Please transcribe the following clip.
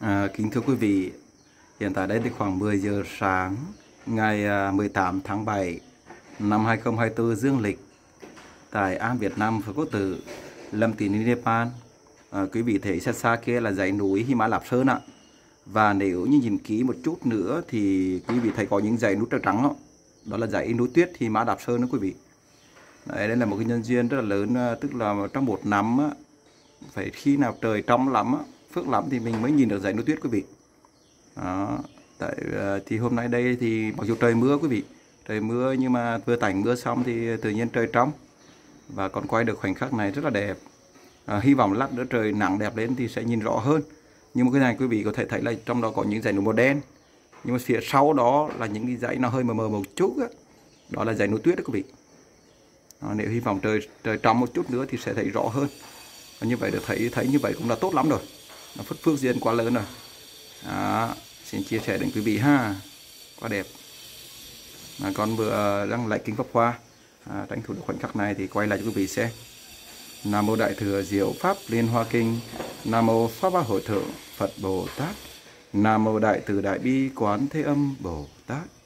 À, kính thưa quý vị, hiện tại đây thì khoảng 10 giờ sáng ngày à, 18 tháng 7 năm 2024 dương lịch tại An Việt Nam Phật Quốc Tử Lâm Tín Nepal. À, quý vị thấy xa xa kia là dãy núi Hima Lạp Sơn ạ. Và nếu như nhìn kỹ một chút nữa thì quý vị thấy có những dãy núi trắng trắng đó. Đó là dãy núi tuyết Hima Lạp Sơn đó quý vị. Đấy, đây là một cái nhân duyên rất là lớn, à, tức là trong một năm á, phải khi nào trời trong lắm á, phước lắm thì mình mới nhìn được dãy núi tuyết quý vị. Đó tại ờ, thì hôm nay đây thì mặc dù trời mưa quý vị trời mưa nhưng mà vừa tạnh mưa xong thì tự nhiên trời trong và còn quay được khoảnh khắc này rất là đẹp. À, hy vọng lát nữa trời nắng đẹp lên thì sẽ nhìn rõ hơn. Nhưng mà cái này quý vị có thể thấy là trong đó có những dãy núi màu đen. Nhưng mà phía sau đó là những cái dãy nó hơi mờ mờ một chút đó, đó là dãy núi tuyết đó quý vị. À, nếu hy vọng trời trời trong một chút nữa thì sẽ thấy rõ hơn. Và như vậy được thấy thấy như vậy cũng là tốt lắm rồi nó phất phước duyên quá lớn rồi. Đó xin chia sẻ đến quý vị ha. Quá đẹp. Mà con vừa đang lại kính pháp hoa à, tranh thủ được khoảnh khắc này thì quay lại cho quý vị xem. Nam mô đại thừa diệu pháp liên hoa kinh nam mô pháp ba hội thượng phật bồ tát nam mô đại từ đại bi quán thế âm bồ tát.